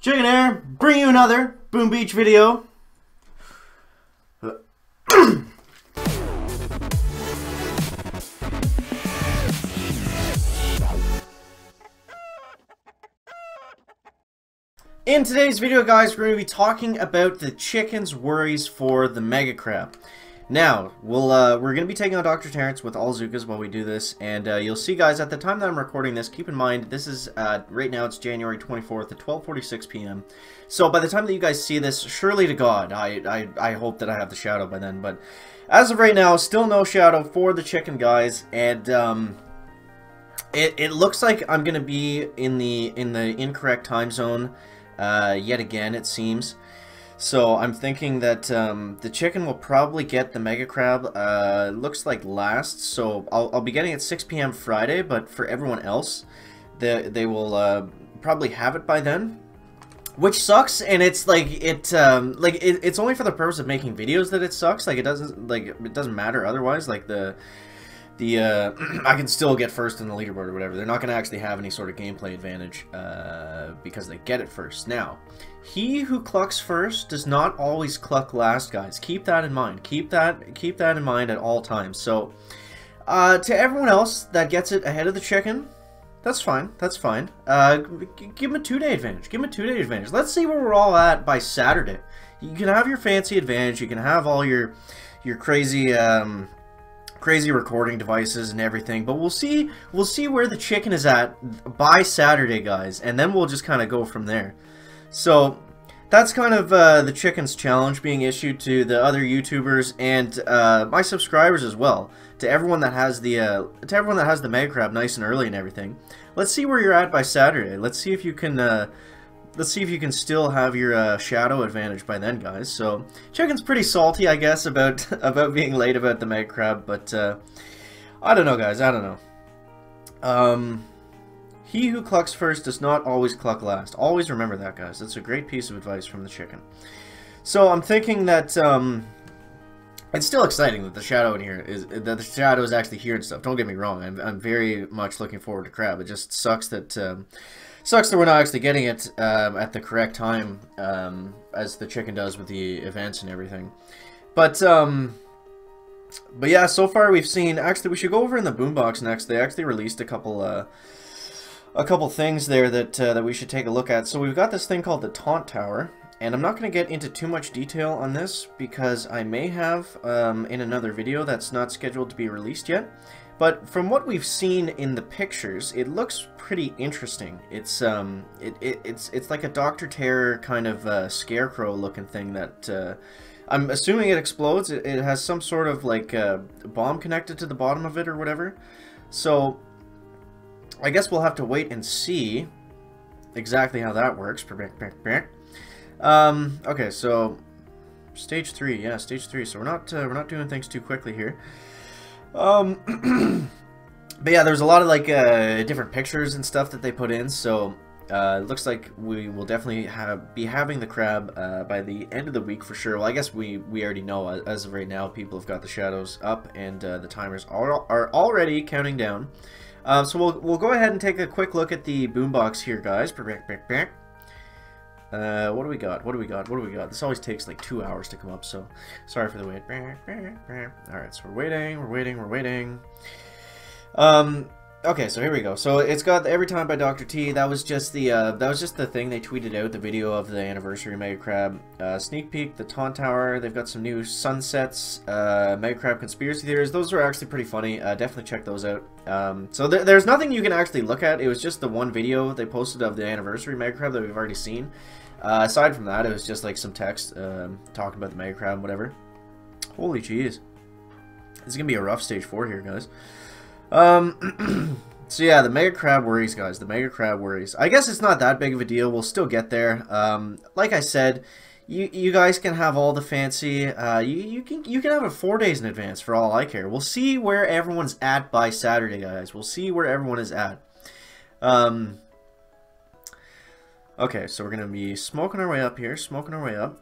Chicken Air, bring you another Boom Beach video. In today's video, guys, we're going to be talking about the chicken's worries for the Mega Crab. Now, we'll, uh, we're going to be taking on Dr. Terrence with all Zookas while we do this, and uh, you'll see, guys, at the time that I'm recording this, keep in mind, this is, uh, right now, it's January 24th at 12.46 p.m. So, by the time that you guys see this, surely to God, I, I, I hope that I have the Shadow by then, but as of right now, still no Shadow for the chicken, guys, and, um... It, it looks like I'm gonna be in the in the incorrect time zone uh, yet again, it seems. So I'm thinking that um, the chicken will probably get the Mega Crab, uh, looks like last, so I'll, I'll be getting it 6 p.m. Friday, but for everyone else, they, they will uh, probably have it by then. Which sucks, and it's like, it, um, like, it, it's only for the purpose of making videos that it sucks, like, it doesn't, like, it doesn't matter otherwise, like, the, the uh, I can still get first in the leaderboard or whatever. They're not going to actually have any sort of gameplay advantage uh, because they get it first. Now, he who clucks first does not always cluck last, guys. Keep that in mind. Keep that keep that in mind at all times. So, uh, to everyone else that gets it ahead of the chicken, that's fine. That's fine. Uh, give him a two-day advantage. Give him a two-day advantage. Let's see where we're all at by Saturday. You can have your fancy advantage. You can have all your your crazy. Um, crazy recording devices and everything. But we'll see we'll see where the chicken is at by Saturday, guys, and then we'll just kind of go from there. So that's kind of uh, the chicken's challenge being issued to the other YouTubers and uh, my subscribers as well. To everyone that has the uh, to everyone that has the Mega Crab nice and early and everything. Let's see where you're at by Saturday. Let's see if you can uh, let's see if you can still have your uh, shadow advantage by then, guys. So, Chicken's pretty salty, I guess, about about being late about the Mega Crab, but uh, I don't know, guys. I don't know. Um, he who clucks first does not always cluck last. Always remember that, guys. That's a great piece of advice from the chicken. So I'm thinking that um, it's still exciting that the shadow in here is that the shadow is actually here and stuff. Don't get me wrong. I'm I'm very much looking forward to Crab. It just sucks that. Um, Sucks that we're not actually getting it um, at the correct time, um, as the chicken does with the events and everything. But, um, but yeah, so far we've seen, actually we should go over in the boombox next, they actually released a couple, uh, a couple things there that, uh, that we should take a look at. So we've got this thing called the Taunt Tower, and I'm not going to get into too much detail on this, because I may have, um, in another video that's not scheduled to be released yet. But from what we've seen in the pictures, it looks pretty interesting. It's um, it, it it's it's like a Doctor Terror kind of uh, scarecrow looking thing that uh, I'm assuming it explodes. It, it has some sort of like uh, bomb connected to the bottom of it or whatever. So I guess we'll have to wait and see exactly how that works. Um, okay, so stage three, yeah, stage three. So we're not uh, we're not doing things too quickly here. Um, but yeah, there's a lot of like uh, different pictures and stuff that they put in, so uh, looks like we will definitely have be having the crab uh, by the end of the week for sure. Well, I guess we we already know as of right now, people have got the shadows up and uh, the timers are are already counting down. Um, so we'll we'll go ahead and take a quick look at the boombox here, guys. Uh, what do we got? What do we got? What do we got? This always takes like two hours to come up, so sorry for the wait. Alright, so we're waiting, we're waiting, we're waiting. Um, okay, so here we go. So it's got Every Time by Dr. T. That was just the, uh, that was just the thing they tweeted out, the video of the anniversary Mega Crab. Uh, sneak peek, the Taunt Tower. They've got some new sunsets, uh, Mega Crab conspiracy theories. Those are actually pretty funny. Uh, definitely check those out. Um, so th there's nothing you can actually look at. It was just the one video they posted of the anniversary Mega Crab that we've already seen. Uh, aside from that, it was just like some text um, talking about the Mega Crab whatever. Holy jeez. This is going to be a rough stage 4 here, guys. Um, so yeah, the Mega Crab worries, guys. The Mega Crab worries. I guess it's not that big of a deal. We'll still get there. Um, like I said, you you guys can have all the fancy. Uh, you you can you can have it four days in advance for all I care. We'll see where everyone's at by Saturday, guys. We'll see where everyone is at. Um, Okay, so we're going to be smoking our way up here, smoking our way up.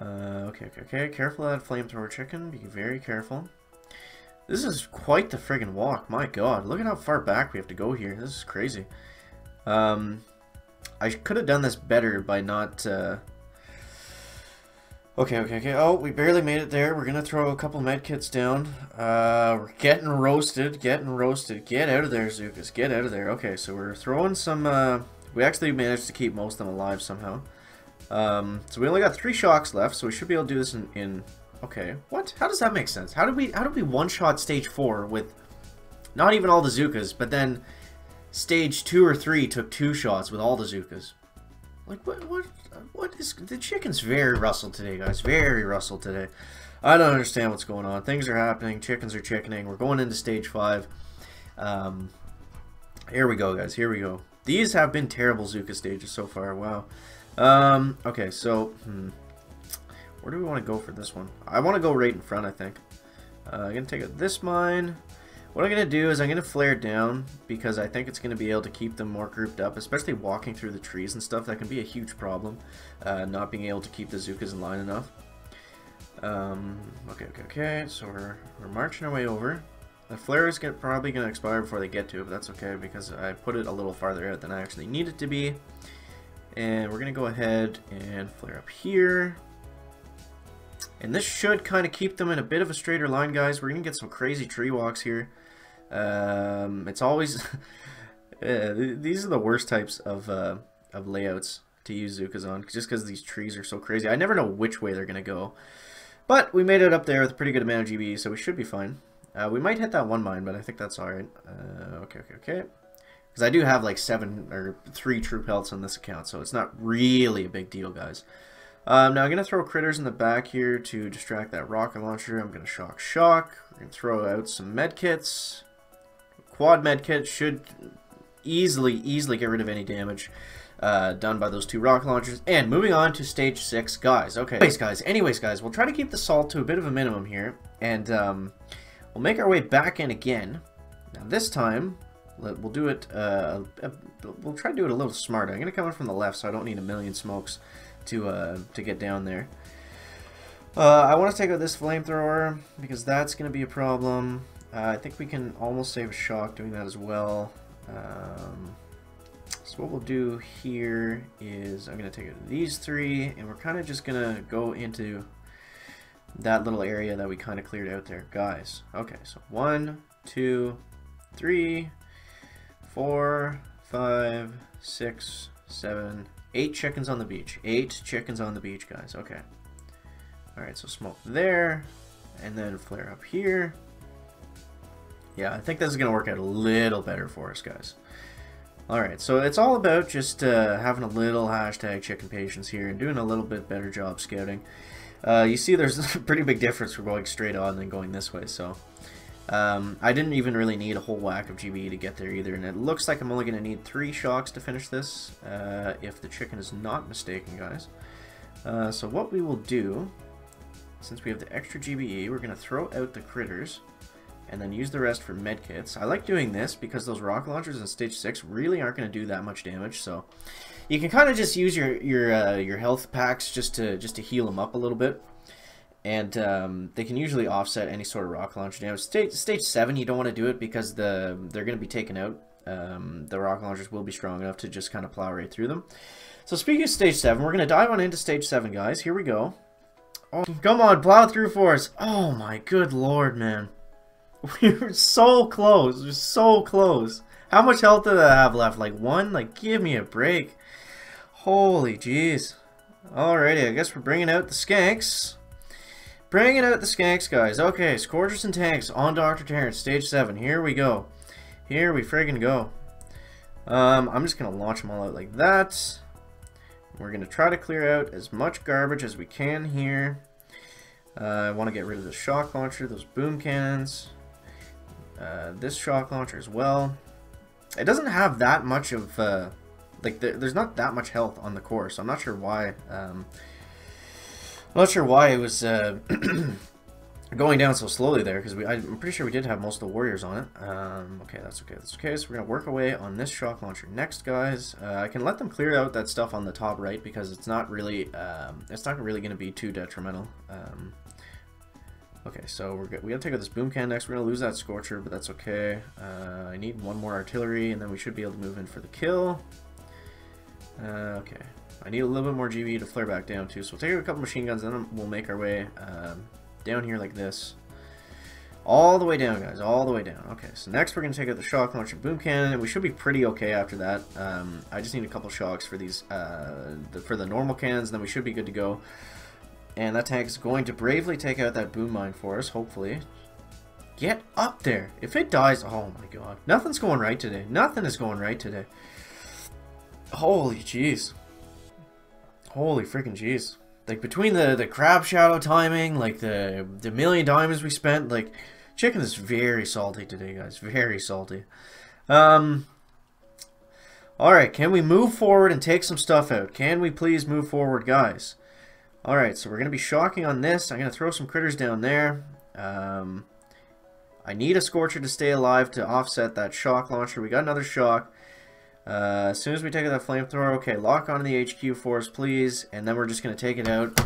Uh, okay, okay, okay, careful of that flamethrower chicken, be very careful. This is quite the friggin' walk. My god, look at how far back we have to go here. This is crazy. Um, I could have done this better by not... Uh... Okay, okay, okay. Oh, we barely made it there. We're going to throw a couple medkits down. Uh, we're getting roasted, getting roasted. Get out of there, Zookas. Get out of there. Okay, so we're throwing some... Uh... We actually managed to keep most of them alive somehow. Um, so we only got three shocks left, so we should be able to do this in, in Okay, what? How does that make sense? How did we how did we one shot stage four with not even all the Zookas, but then stage two or three took two shots with all the Zookas? Like what what what is the chicken's very rustled today, guys? Very rustled today. I don't understand what's going on. Things are happening. Chickens are chickening. We're going into stage five. Um, here we go, guys. Here we go. These have been terrible Zooka stages so far. Wow. Um, okay, so hmm. Where do we want to go for this one? I want to go right in front, I think. Uh, I'm going to take out this mine. What I'm going to do is I'm going to flare down because I think it's going to be able to keep them more grouped up, especially walking through the trees and stuff. That can be a huge problem, uh, not being able to keep the Zookas in line enough. Um, okay, okay, okay. So we're, we're marching our way over. The flare is get, probably going to expire before they get to it, but that's okay because I put it a little farther out than I actually need it to be. And we're going to go ahead and flare up here. And this should kind of keep them in a bit of a straighter line, guys. We're going to get some crazy tree walks here. Um, it's always... uh, these are the worst types of, uh, of layouts to use Zookas on, just because these trees are so crazy. I never know which way they're going to go. But we made it up there with a pretty good amount of GB, so we should be fine. Uh, we might hit that one mine, but I think that's alright. Uh, okay, okay, okay. Because I do have like seven or three troop healths on this account, so it's not really a big deal, guys. Um, now I'm going to throw critters in the back here to distract that rocket launcher. I'm going to shock shock. We're going to throw out some medkits. Quad medkit should easily, easily get rid of any damage uh, done by those two rocket launchers. And moving on to stage 6, guys. Okay, anyways, guys, anyways, guys, we'll try to keep the salt to a bit of a minimum here. And um, we'll make our way back in again. Now this time, we'll do it, uh, we'll try to do it a little smarter. I'm going to come in from the left so I don't need a million smokes to uh, to get down there. Uh, I want to take out this flamethrower because that's going to be a problem. Uh, I think we can almost save a shock doing that as well. Um, so what we'll do here is I'm going to take out these three and we're kind of just going to go into that little area that we kind of cleared out there. Guys, okay, so one, two, three, four, five, six, seven, Eight chickens on the beach. Eight chickens on the beach, guys. Okay. Alright, so smoke there. And then flare up here. Yeah, I think this is going to work out a little better for us, guys. Alright, so it's all about just uh, having a little hashtag chicken patience here and doing a little bit better job scouting. Uh, you see there's a pretty big difference for going straight on than going this way, so... Um, I didn't even really need a whole whack of GB to get there either, and it looks like I'm only going to need three shocks to finish this, uh, if the chicken is not mistaken, guys. Uh, so what we will do, since we have the extra GBE, we're going to throw out the critters, and then use the rest for medkits. I like doing this because those rock launchers in stage 6 really aren't going to do that much damage, so you can kind of just use your your uh, your health packs just to just to heal them up a little bit and um, they can usually offset any sort of rocket launcher damage. Stage, stage 7, you don't want to do it because the they're going to be taken out. Um, the rocket launchers will be strong enough to just kind of plow right through them. So speaking of stage 7, we're going to dive on into stage 7, guys. Here we go. Oh, come on, plow through for us. Oh my good lord, man. We were so close. We are so close. How much health did I have left? Like one? Like, give me a break. Holy jeez. Alrighty, I guess we're bringing out the skanks. Bringing out the skanks, guys. Okay, Scorchers and Tanks on Dr. Terrence, stage 7. Here we go. Here we friggin' go. Um, I'm just to launch them all out like that. We're to try to clear out as much garbage as we can here. Uh, I want to get rid of the shock launcher, those boom cannons. Uh, this shock launcher as well. It doesn't have that much of, uh, like, there's not that much health on the core, so I'm not sure why. Um, I'm not sure why it was uh, going down so slowly there, because I'm pretty sure we did have most of the warriors on it. Um, okay, that's okay, that's okay. So we're going to work away on this shock launcher next, guys. Uh, I can let them clear out that stuff on the top right, because it's not really, um, it's not really going to be too detrimental. Um, Okay, so we're good. we gotta take out this boom can next. We're gonna lose that scorcher, but that's okay. Uh, I need one more artillery, and then we should be able to move in for the kill. Uh, okay, I need a little bit more GV to flare back down too. So we'll take a couple machine guns, and then we'll make our way um, down here like this. All the way down, guys. All the way down. Okay, so next we're going to take out the shock launcher boom cannon, and we should be pretty okay after that. Um, I just need a couple shocks for these, uh, the, for the normal cannons, and then we should be good to go. And that tank is going to bravely take out that boom mine for us, hopefully. Get up there. If it dies, oh my god. Nothing's going right today. Nothing is going right today. Holy jeez. Holy freaking jeez. Like, between the, the crab shadow timing, like, the, the million diamonds we spent, like, chicken is very salty today, guys. Very salty. Um... Alright, can we move forward and take some stuff out? Can we please move forward, guys? Alright, so we're going to be shocking on this. I'm going to throw some critters down there. Um, I need a Scorcher to stay alive to offset that shock launcher. We got another shock. Uh, as soon as we take out the flamethrower, okay, lock onto the HQ force, please. And then we're just going to take it out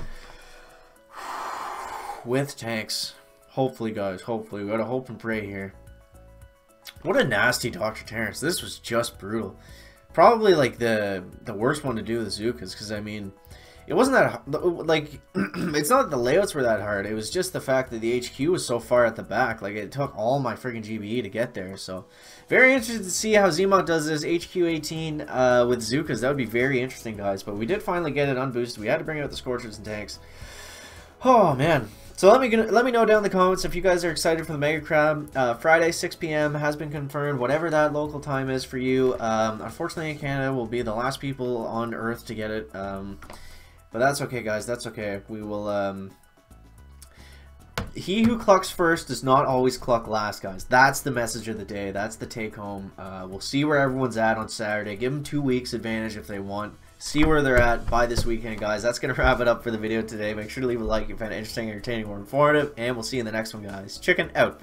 with tanks. Hopefully, guys, hopefully. We got to hope and pray here. What a nasty Dr. Terrence. This was just brutal. Probably, like, the, the worst one to do with Zookas, because, I mean it wasn't that like it's not that the layouts were that hard it was just the fact that the HQ was so far at the back like it took all my freaking GBE to get there so very interested to see how Zmok does this HQ18 uh, with Zookas that would be very interesting guys but we did finally get it unboosted we had to bring out the Scorchers and tanks oh man so let me let me know down in the comments if you guys are excited for the Mega Crab. Uh, Friday, 6 p.m. has been confirmed. Whatever that local time is for you. Um, unfortunately, in Canada, we'll be the last people on Earth to get it. Um, but that's okay, guys. That's okay. We will, um... He who clucks first does not always cluck last, guys. That's the message of the day. That's the take-home. Uh, we'll see where everyone's at on Saturday. Give them two weeks advantage if they want. See where they're at by this weekend, guys. That's going to wrap it up for the video today. Make sure to leave a like if you found it interesting, entertaining, or informative. And we'll see you in the next one, guys. Chicken out.